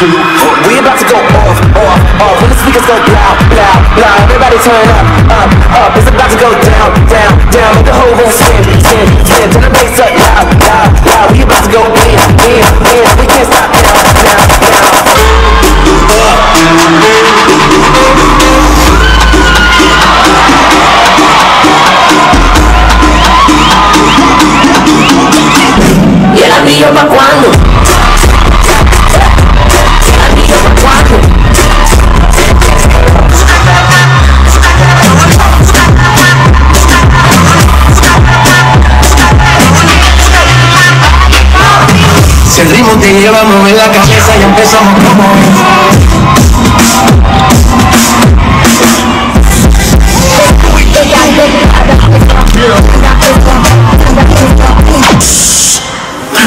two, we about to go off, off, off. When the speakers go loud, loud, loud, everybody turn up, up, up. It's about to go down, down, down. Make the whole room spin, spin, spin. Turn the bass up loud, loud, loud. We about to go in, in, in. We can't stop now, now, now. Y el anillo pa' cuando. Te lleva a mover la cabeza y empezamos como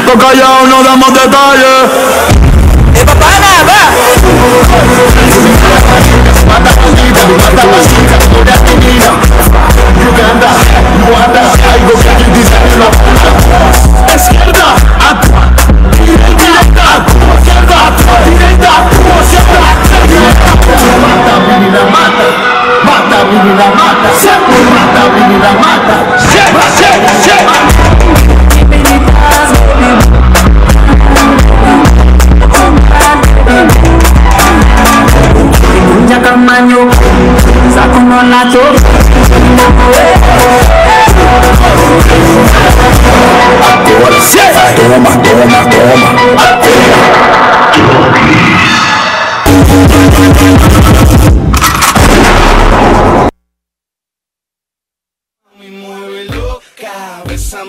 Por callado no damos detalles Mata, menina, mata. Mata, mata. Siempre, siempre. Ya Camaño, saco Some